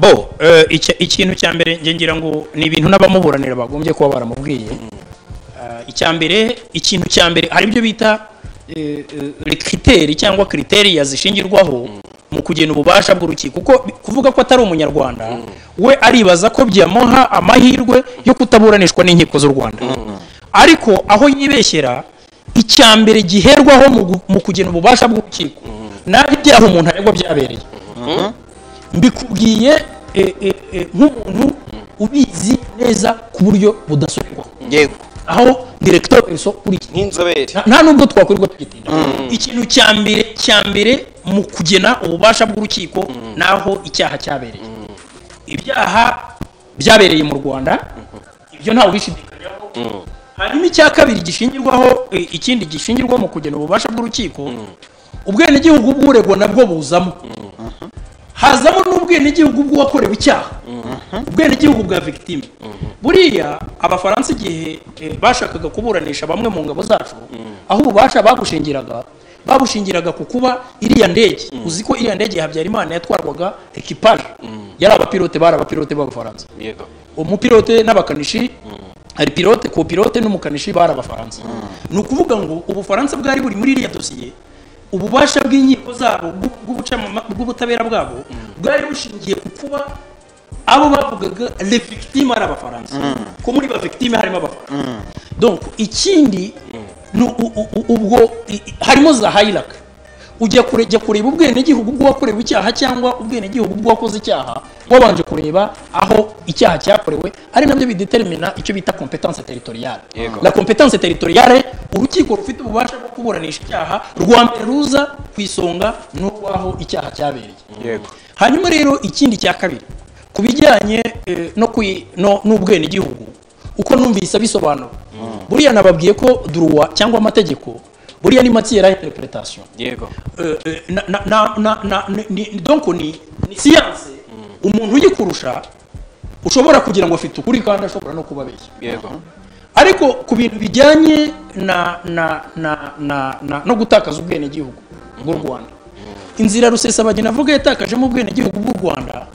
bo. Iki- ikintu cya mbere ngira ngo ni ibintu n'abamuburanira bagombye kuba baramubwiye. Icya mbere ikintu cya mbere hari ibyo bita criteri cyangwa kriteriya zishingirwaho mu kugena ububasha bw'urukiko. Kuko kuvuga ko atari umunyarwanda we aribaza ko byamuha amahirwe yo kutaburanishwa n'inkiko z'u rwanda. Ariko aho yibeshyera icya mbere giherwaho mu kugena ububasha bw'urukiko. Naho ibyaha umuntu aregwa byabereye. Mbikubwiye eh, eh, eh, nk'umuntu ubizi neza ku buryo budasubirwaho. Aho directeur perso uri nk'inzobere nta- nubwo twakwirirwa tugitinda. Ikintu cya mbere cya mbere mu kugena ububasha bw'urukiko naho icyaha cyabereye. Ibyaha byabereye mu rwanda ibyo ntawe ubishidikanyaho. Hanyuma icya kabiri gishingirwaho ikindi gishingirwaho mu kugena ububasha bw'urukiko ubwenegihugu bw'uregwa nabwo buzamo. Hazamo n'ubwenegihugu bw'uwakorewe icyaha. Ubwenegihugu bwa victime. Buriya abafaransa igihe eh, bashakaga kuburanisha bamwe mu ngabo zacu aho ububasha babushingiraga babushingiraga ku kuba iriya ndege. Uzi ko iriya ndege ya habyarimana yatwarwaga ekipaje yari abapilote bari abapilote b'abafaransa. Umupilote n'abakanishi hari pilote ku pilote n'umukanishi bari abafaransa. Ni ukuvuga ngo ubufaransa bwari buri muri iriya dosiye ububasha bw'inkiko zabo bw'ubutabera bwabo bwari bushingiye ku kuba abo bavugaga victime ari abafaransa. Ko muri ba victime harimo abafaransa. Donc ikindi u- ubwo harimo za hayiraka ujya kure jya kureba ubwenegihugu bw'uwakorewe icyaha cyangwa ubwenegihugu bw'uwakoze icyaha wabanje kureba aho icyaha cyakorewe ari na byo bidetermina icyo bita competence territoriale. Yego. la competence territoriale urukiko rufite ububasha bwo kuburanisha icyaha rwa mbere ruza ku isonga ni urw'aho icyaha cyabereye. Hanyuma rero ikindi cya kabiri ku bijyanye eh, n'ubwenegihugu uko numvise abisobanura. Buriya nababwiye ko duruwa cyangwa amategeko buriya ni matière à interprétation yego. Euh, euh, na, na, na, na, na, ni, ni- donc ni, ni siyanse umuntu uyikurusha ushobora kugira ngo afite ukuri kandi ashobora no kubabeshya yego. Ariko ku bintu bijyanye na, na, na, na, na, no gutakaza ubwenegihugu bw'u rwanda. Inzira rusesabagina avuga yatakajemo ubwenegihugu bw'u rwanda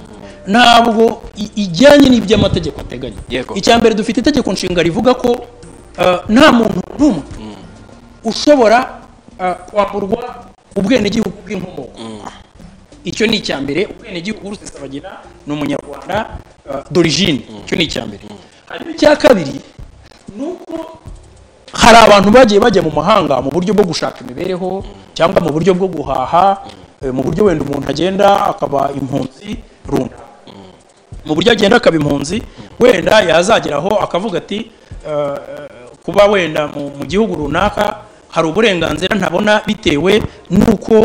ntabwo i- ijyanye n'iby'amategeko ateganya. Icya mbere dufite itegeko nshinga rivuga ko uh, nta muntu n'umwe ushobora uh, kwamburwa ubwenegihugu bw'inkomoko. Icyo ni icya mbere ubwenegihugu rusesabagina ni umunyarwanda uh, d'origine. Icyo ni icya mbere. Hanyuma icya kabiri ni uko hari abantu bagiye bajya mu mahanga mu buryo bwo gushaka imibereho cyangwa mu buryo bwo guhaha eh, mu buryo wenda umuntu agenda akaba impunzi runaka. Mu buryo agenda akaba impunzi wenda yazageraho akavuga ati eh, kuba wenda mu gihugu runaka hari uburenganzira ntabona bitewe n'uko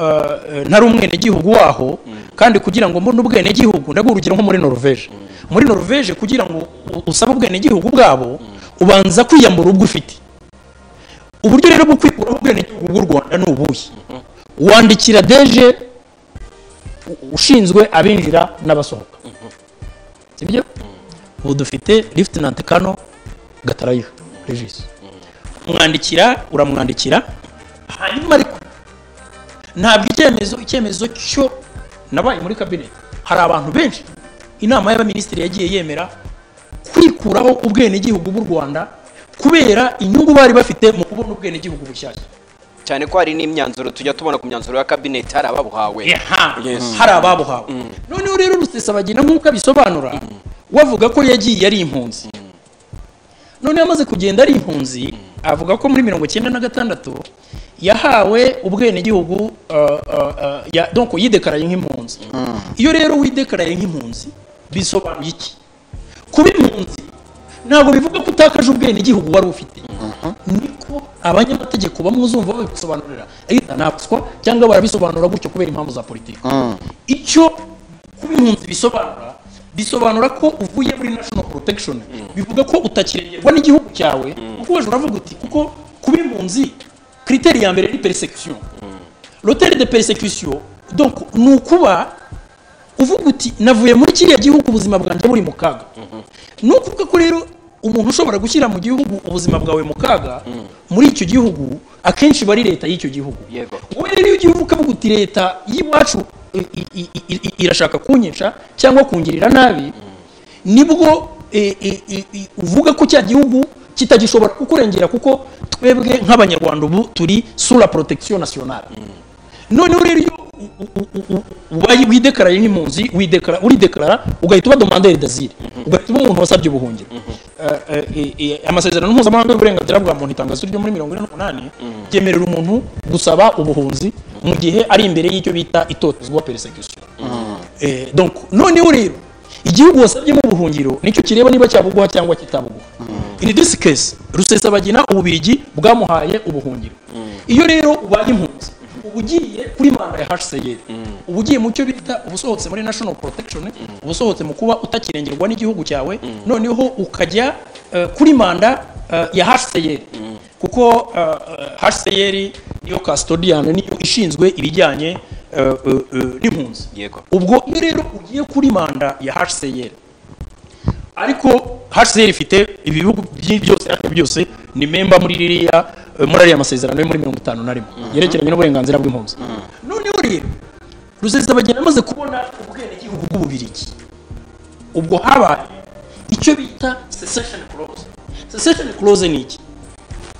eh, ntari umwenegihugu waho kandi kugira ngo mbone ubwenegihugu ndaguha urugero nko muri Norvège. Muri Norvège kugira ngo usabe ubwenegihugu bwabo ubanza kwiyambura ubwo ufite. Uburyo rero bwo kwikuraho ubwenegihugu bw'u Rwanda ni ubuhe? Wandikira deje ushinzwe abinjira n'abasohoka. Sibyo? Ubu dufite lieutenant kano gatarayiha regis umwandikira uramwandikira. Hanyuma ariko ntabwo icyemezo icyemezo cyo nabaye muri kabineti hari abantu benshi. Inama y'abaminisitiri yagiye yemera kwikuraho ubwenegihugu bw'u rwanda kubera inyungu bari bafite mu kubona ubwenegihugu bushyashya. Cyane ko hari n'imyanzuro tujya tubona ku myanzuro ya kabineti hari ababuhawe. Yes. hari ababuhawe. Noneho rero rusesabagina nk'uko abisobanura wavuga ko yagiye ari impunzi. Noneho amaze kugenda ari impunzi avuga ko muri mirongo icyenda na gatandatu yahawe ubwenegihugu uh, uh, uh, donc yidekaraye nk'impunzi. Iyo rero widekaraye nk'impunzi bisobanuye iki? Kuba impunzi ntabwo bivuga ko utakaje ubwenegihugu wari ufite. Niko abanyamategeko bamwe uzumva babigusobanurira ahita nabaswa cyangwa barabisobanura gutyo kubera impamvu za politiki. Icyo kuba impunzi bisobanura bisobanura ko uvuye muri national protection. Bivuga ko utakirengerwa n'igihugu cyawe kuko weje uravuga uti kuko kuba impunzi kriteri ya mbere ni persecution l'hôtel de persecution donc ni ukuba uvuga uti navuye muri kiriya gihugu ubuzima bwanjye buri mu kaga. Ni ukuvuga ko rero umuntu ushobora gushyira mu gihugu ubuzima bwawe mu kaga muri icyo gihugu akenshi bari leta y'icyo gihugu. Wowe rero iyo ugiye uvuga uti leta y'iwacu irashaka kunyica cyangwa kungirira nabi ni bwo e, e, e, e, uvuga ko cya gihugu kitagishobora kukurengera kuko twebwe nk'abanyarwanda ubu turi sura protection nationale. Noneho rero iyo ubaye widekaraye nk'impunzi uridekarara ugahita uba demandeur d'asile ugahita uba umuntu wasabye ubuhungiro. Eh, eh, eh, amasezerano mpuzamahanga y'uburenganzira bwa muntu itangazo ryo muri mirongo ine n'umunani ryemerera umuntu gusaba ubuhunzi mu gihe ari imbere y'icyo bita itotezwa Eh, donc noneho rero igihugu wasabyemo ubuhungiro ni cyo kireba niba cyabuguha cyangwa kitabuguha. In this case rusesabagina ububirigi bwamuhaye ubuhungiro. Iyo rero ubaye impunzi uba ugiye kuri manda ya hcr uba ugiye mu cyo bita uba usohotse muri national protection uba usohotse mu kuba utakirengerwa n'igihugu cyawe noneho ukajya eh, kuri manda eh, ya hcr kuko eh, eh, hcr niyo custodian niyo ishinzwe ibijyanye n'impunzi Yego. ubwo iyo rero ugiye kuri manda ya hcr ariko hcr ifite ibihugu byose byose ni memba muri ririya eh, muri ariya masezerano yo muri mirongo itanu na rimwe. Yerekeranye n'uburenganzira bw'impunzi. Noneho rero rusesabagina amaze kubona ubwenegihugu bw'ububirigi. Ubwo habaye icyo bita cessation clause. Cessation clause ni iki?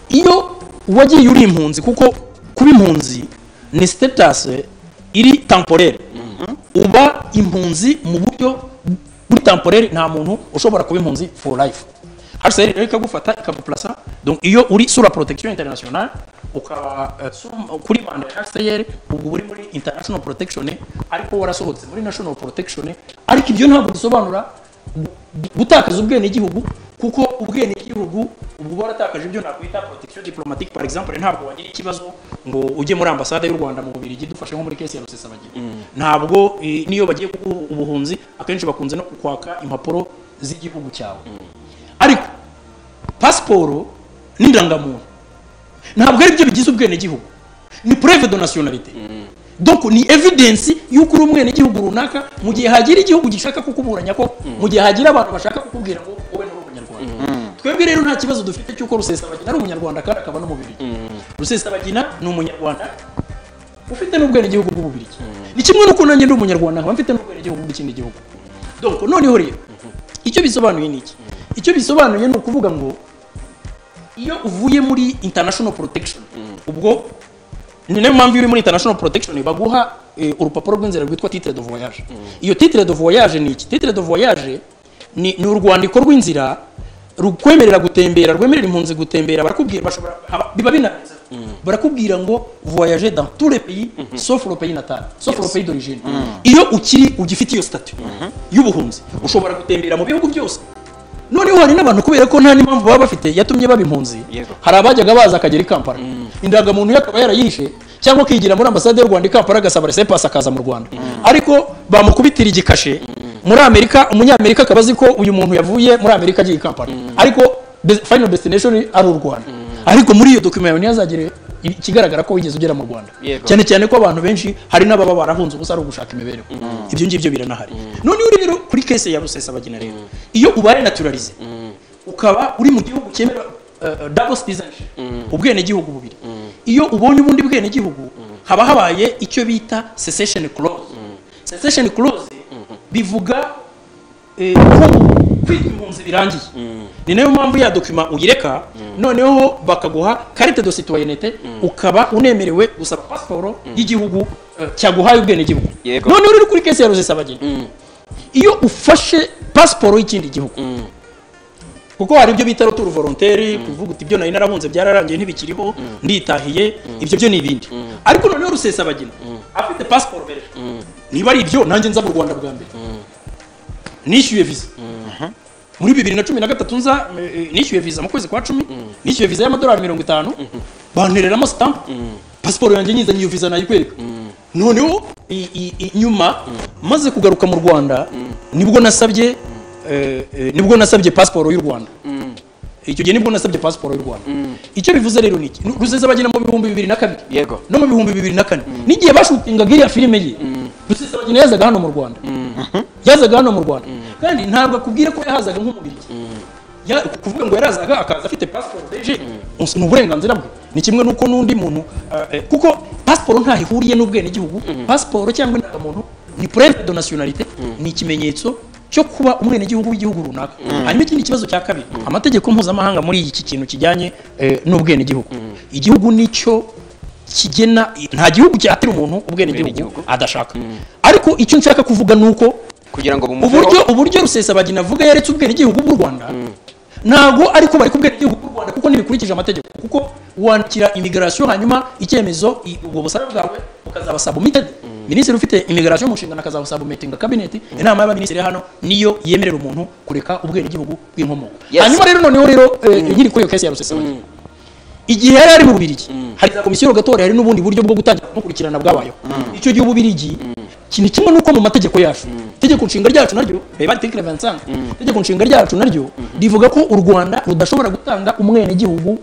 Iyo wagiye uri impunzi kuko kuba impunzi ni status iri temporaire. Uba impunzi mu buryo buri temporaire nta muntu ushobora kuba impunzi for life. HCR rero ikagufata ikaguplasa. Donc iyo uri sur la protection internationale ukaba sur- kuri manda ya HCR ubwo uri muri international protection ariko warasohotse muri national protection ariko ibyo ntabwo bisobanura gutakaza ubwenegihugu kuko ubwenegihugu ubwo uba waratakaje ibyo nakwita protection diplomatique par exemple ntabwo wagira ikibazo ngo ujye muri ambasade y'u Rwanda mu Bubiligi dufashe nko muri kesi ya Rusesabagina ntabwo eh, niyo bagiye kuguha ubuhunzi akenshi bakunze no kukwaka impapuro z'igihugu cyawe. Ariko pasiporo n'indangamuntu ntabwo ari byo bigize ubwenegihugu. Ni preuve de nationalité. Donc ni evidence y'uko uri umwenegihugu runaka mu gihe hagira igihugu gishaka kukuburanya ko mu gihe hagira abantu bashaka kukubwira ngo wowe ni umunyarwanda. Twebwe rero nta kibazo dufite cy'uko rusesabagina ari umunyarwanda kandi akaba n'umubirigi rusesabagina ni umunyarwanda ufite n'ubwenegihugu bw'ububirigi. Ni kimwe n'uko nanjye ndi umunyarwanda nkaba mfite n'ubwenegihugu bw'ikindi gihugu. Donc noneho rero icyo bisobanuye ni iki? Icyo bisobanuye ni ukuvuga ngo iyo uvuye muri international protection ubwo ni na yo mpamvu iyo uri muri international protection baguha eh, urupapuro rw'inzira rwitwa titre de voyage. Iyo titre de voyage ni iki? Titre de voyage ni, urwandiko rw'inzira rukwemerera gutembera rwemerera impunzi gutembera barakubwira bashobora biba binanditse barakubwira ngo voyager dans tous les pays sauf le pays natal sauf le pays d'origine. Iyo ukiri ugifite iyo statut y'ubuhunzi ushobora gutembera mu bihugu byose. Noneho hari n'abantu kubera ko nta n'impamvu baba bafite yatumye baba impunzi. Hari abajyaga baza akagera i kampala. Indangamuntu ye akaba yarayihishe cyangwa akigira muri ambasade y'u rwanda i kampala agasaba resepasi akaza mu rwanda. Ariko bamukubitira igikashe. Muri amerika umunyamerika akaba azi ko uyu muntu yavuye muri amerika agiye i kampala. Ariko de- final destination ari u rwanda. Ariko muri iyo dokima yawe ntihazagire ikigaragara ko wigeze ugera mu rwanda. Cyane cyane ko abantu benshi hari n'ababa barahunze ubusa ari ugushaka imibereho ibyo ngibyo biranahari. Noneho rero kuri kese ya rusesabagina rero iyo ubaye naturalize ukaba uri mu gihugu cyemera uh, double citizenship. Ubwenegihugu bubiri. Iyo ubonye ubundi bwenegihugu haba habaye icyo bita cessation clause. Cessation clause bivuga eh, ko kwitwa impunzi birangiye ni na yo mpamvu ya dokima uyireka noneho bakaguha carte de citoyenneté ukaba unemerewe gusaba pasiporo y'igihugu eh, cyaguhaye ubwenegihugu. Noneho uri kuri kese ya rusesabagina iyo ufashe pasiporo y'ikindi gihugu kuko hari ibyo bita retour volontaire kuvuga uti ibyo nari narahunze byararangiye ntibikiriho nditahiye ibyo byo ni ibindi. Ariko noneho rusesabagina afite pasiporo mbere. Niba ari ibyo nanjye nza mu rwanda bwa mbere. Nishyuye visa. Muri bibiri na cumi na gatatu nza eh, nishyuye visa mu kwezi kwa cumi nishyuye visa y'amadolari mirongo itanu bantereramo sitampu pasiporo yanjye nyizanye iyo visa nayikwereka. Noneho i- i- nyuma maze kugaruka mu rwanda ni bwo nasabye eh, eh, ni bwo nasabye pasiporo y'u rwanda. Icyo gihe ni bwo nasabye pasiporo y'u rwanda. Icyo bivuze rero ni iki? Rusesabagina mu bihumbi bibiri na kabiri Yego. no mu bihumbi bibiri na kane. N'igihe bashutingaga iriya filime ye. Rusesabagina yazaga hano mu rwanda. Yazaga hano mu rwanda. Kandi ntabwo akubwira ko yahazaga nk'umubirigi kuvuga ngo yarazaga akaza afite pasiporo deje ni uburenganzira bwe. Ni kimwe n'uko n'undi muntu uh, eh, kuko pasiporo ntaho ihuriye n'ubwenegihugu. Pasiporo cyangwa indangamuntu ni preuve de nationalité. Ni ikimenyetso cyo kuba umwenegihugu w'igihugu runaka. Hanyuma ikindi kibazo cya kabiri amategeko mpuzamahanga muri iki kintu kijyanye eh, n'ubwenegihugu. Igihugu ni cyo kigena nta gihugu cyatira umuntu ubwenegihugu adashaka. Ariko icyo nshaka kuvuga ni uko kugira ngo uburyo uburyo rusesabagina avuga yaretse ubwenegihugu bw'u rwanda ntabwo ariko bari ku bwenegihugu bw'u rwanda kuko ntibikurikije amategeko. Kuko wandikira imigirasiyo hanyuma icyemezo ubwo busabe bwawe bukazaba submitted minisitiri ufite imigirasiyo mu nshingano akazaba submitting kabineti inama y'abaminisitiri hano niyo yemerera umuntu kureka ubwenegihugu bw'inkomoko. Hanyuma rero noneho rero eh, nkiri kuri iyo kesi ya rusesabagina igihe yari ari mu bubirigi hari za komisiyo gatora hari n'ubundi buryo bwo gutangira kumukurikirana bwabayeho icyo gihe ububirigi ikintu kimwe nuko mu mategeko yacu itegeko nshinga ryacu naryo reba article 25 itegeko nshinga ryacu naryo rivuga ko u rwanda rudashobora gutanga umwenegihugu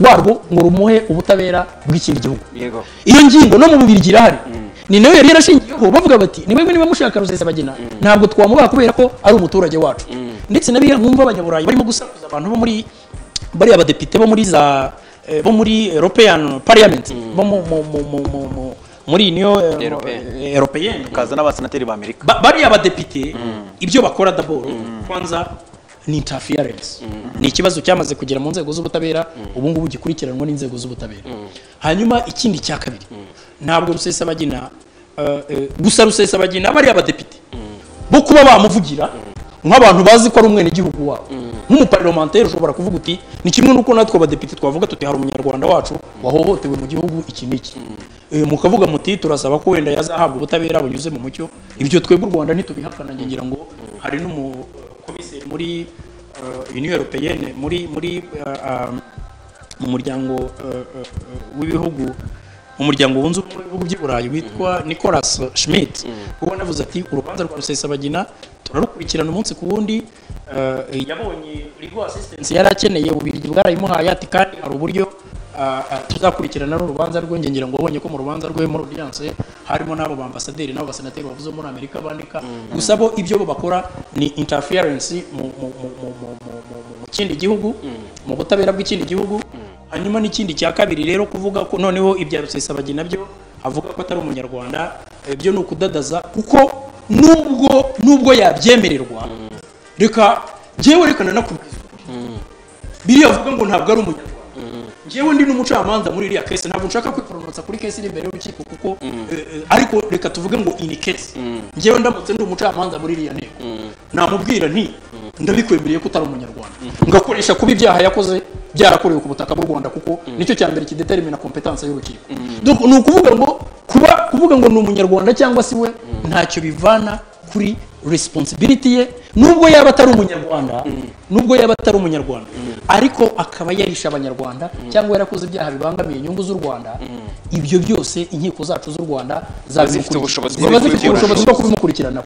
warwo ngo rumuhe ubutabera bw'ikindi gihugu. Iyo ngingo no mu bubirigi irahari. Ni na yo yari yarashingiyeho bavuga bati ni mwebwe niba mushaka rusesabagina ntabwo twamubaha kubera ko ari umuturage wacu. Ndetse na biriya mwumva abanyaburayi barimo gusakuza abantu bo muri bariya badepite bo muri za eh, bo muri european parliament bo mu, mu, mu, mu, mu, mu, muri union eh, Européenne. eh, européenne kaza n'abasenateri Ba- bariya badepite ibyo bakora daboro kwanza ni interference. Ni ikibazo cyamaze kugera mu nzego z'ubutabera ubu ngubu gikurikiranwa n'inzego z'ubutabera. Hanyuma ikindi cya kabiri ntabwo rusesabagina eh, eh, gusa rusesabagina bariya badepite. Bo kuba bamuvugira nk'abantu bazi ko ari umwenegihugu wabo. Nk'umuparlementaire ushobora kuvuga uti ni kimwe n'uko natwe abadepite twavuga tuti hari umunyarwanda wacu wahohotewe mu gihugu iki n'iki. Eh, mukavuga muti turasaba ko wenda yazahabwa ubutabera bunyuze mu mucyo. Ibyo twebwe u rwanda ntitubihakana ngira ngo hari n'umukomiseri muri union européenne muri muri mu muryango w'ibihugu mu muryango wunze ubumwe w'ibihugu by'i burayi witwa nicolas schmidt kuko navuze ati urubanza rwa rusesabagina turarukurikirana umunsi ku wundi. Uh, yabonye legal assistance yari akeneye ububirigi bwarayimuhaye ati kandi hari uburyo uh, uh, tuzakurikirana n'urubanza rwe. Ngira ngo wabonye ko mu rubanza rwe muri audience harimo n'abo bambasaderi n'abo basenateri bavuze muri amerika bandika. Gusa bo ibyo bo bakora ni interference mu, kindi gihugu mu butabera bw'ikindi gihugu. Hanyuma n'ikindi cya kabiri rero kuvuga ko noneho ibya rusesabagina byo avuga ko atari umunyarwanda eh, byo ni ukudadaza kuko nubwo nubwo yabyemererwa. Reka njyewe reka nanakubwiza ukuri. Biriya avuga ngo ntabwo ari umunyarwanda. Njyewe ndi n'umucamanza muri iriya kesi ntabwo nshaka kwipronosa kuri kesi iri imbere y'urukiko kuko eh, eh, ariko reka tuvuge ngo ini kesi njyewe ndamutse ndi umucamanza muri iriya nteko. Namubwira nti ndabikwemereye ko utari umunyarwanda. Ngakoresha kuba ibyaha yakoze byarakorewe ku butaka bw'u rwanda kuko ni cyo cya mbere kidetermina kompetanse y'urukiko. Donc, ni ukuvuga ngo kuba kuvuga ngo ni umunyarwanda cyangwa se we ntacyo bivana kuri responsibility ye. Nubwo yaba atari umunyarwanda nubwo yaba atari umunyarwanda ariko akaba yarisha abanyarwanda cyangwa yarakoze ibyaha bibangamiye inyungu z'u rwanda ibyo byose inkiko zacu z'u rwanda ziba zifite ubushobozi bwo kubimukurikirana